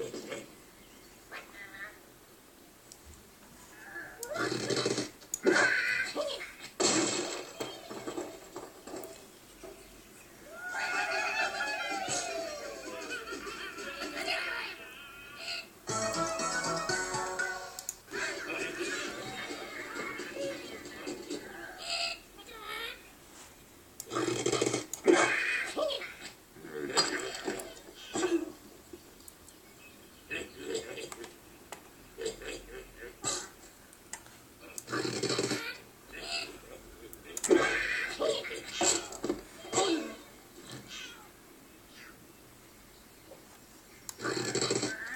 Good.